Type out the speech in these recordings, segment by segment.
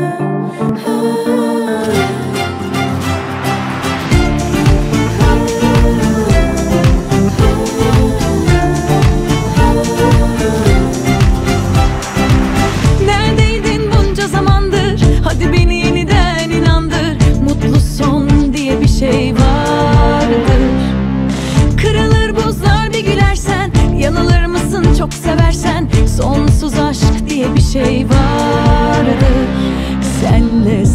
Oh.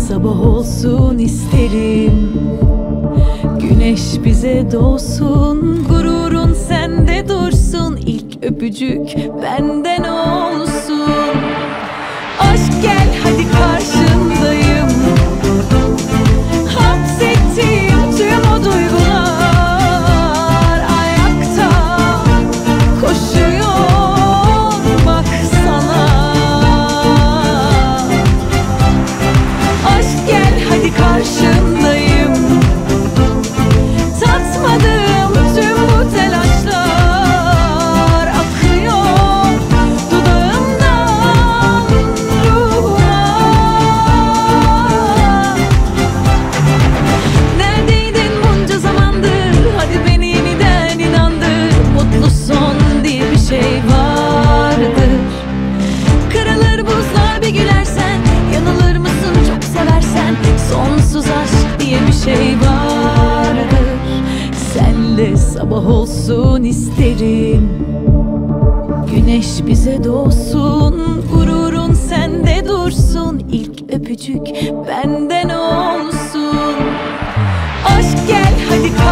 Sabah olsun isterim. Güneş bize doğsun Gururun sende dursun. İlk öpücük benden olsun Senle sabah olsun isterim. Güneş bize doğsun Gururun sende dursun. İlk öpücük benden olsun. Aşk gel hadi